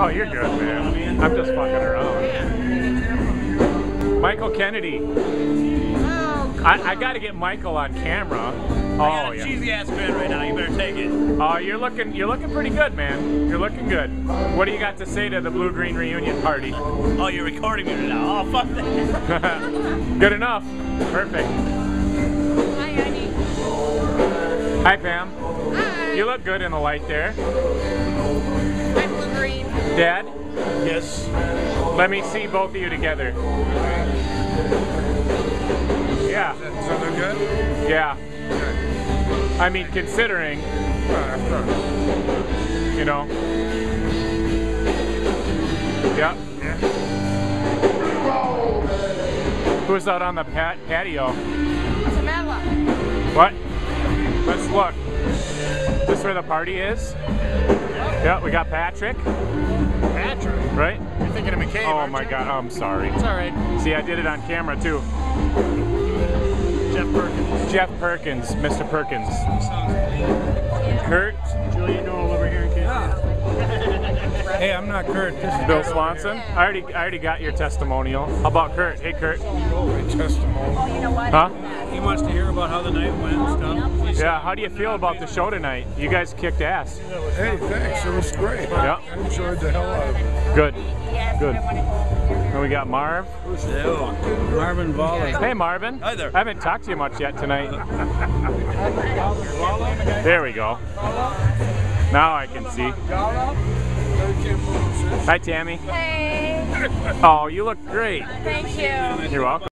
Oh, you're good, man. I'm just fucking around. Michael Kennedy. Oh, I, I got to get Michael on camera. Oh, I Oh got a yeah. cheesy ass grin right now. You better take it. Oh, you're looking you're looking pretty good, man. You're looking good. What do you got to say to the Bluegreen reunion party? Oh, you're recording me right now. Oh, fuck that. good enough. Perfect. Hi, Annie. Hi, Pam. Hi. You look good in the light there. I'm blue green. Dad, Yes. let me see both of you together. Yeah, Does that look good? yeah. I mean, considering, Uh, of you know. Yeah. Who's out on the pat- patio? Samantha. What? Let's look. This where the party is? Yeah, we got Patrick, Patrick. right? You're thinking of McCabe. Oh my you? god, oh, I'm sorry. It's all right. See, I did it on camera too. Jeff Perkins. Jeff Perkins, Mr. Perkins. Kurt, Julian Hey, I'm not Kurt. This is Bill Swanson. I already, I already got your testimonial. How about Kurt? Hey, Kurt. my testimony. Huh? He wants to hear about how the night went and stuff. Yeah. How do you feel about the show tonight? You guys kicked ass. Hey, thanks. It was great. Yeah. I enjoyed the hell out of it. Good. Good. And we got Marv. Ew. Marvin Waller. Hey, Marvin. Hi there. I haven't talked to you much yet tonight. There we go. Now I can see. Hi, Tammy. Hey. Oh, you look great. Thank you. You're welcome.